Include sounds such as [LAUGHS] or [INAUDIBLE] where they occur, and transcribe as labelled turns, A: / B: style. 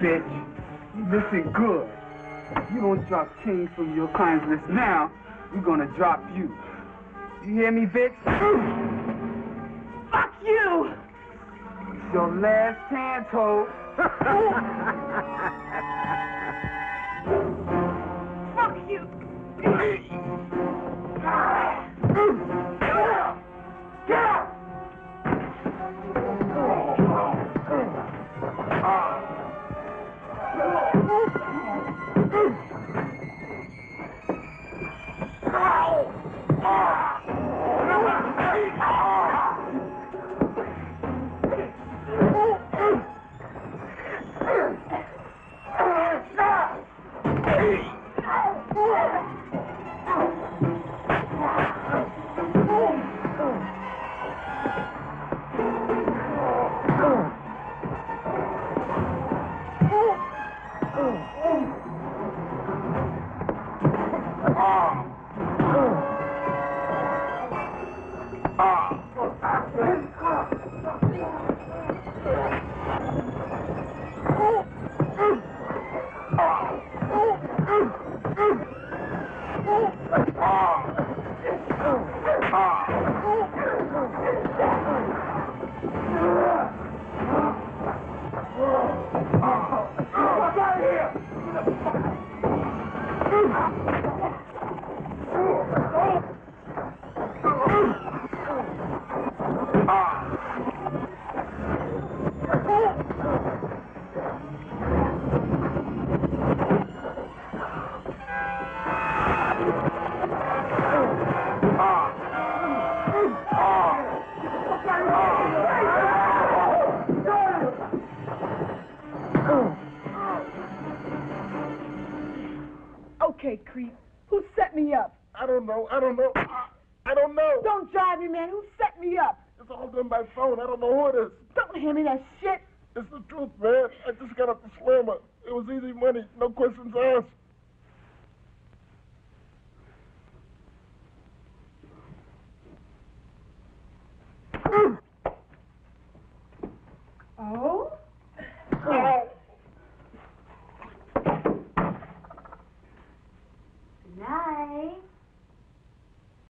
A: Listen good. You don't drop King from your client's list now, we're gonna drop you. You hear me, bitch?
B: Fuck you!
A: It's your last chance, ho. [LAUGHS] [LAUGHS] Come on.
B: Okay, creep. Who set me up?
C: I don't know. I don't know. I, I don't know.
B: Don't drive me, man. Who set me up?
C: It's all done by phone. I don't know who it is.
B: Don't hand me that shit.
C: It's the truth, man. I just got up the slammer. It was easy money. No questions asked. Mm.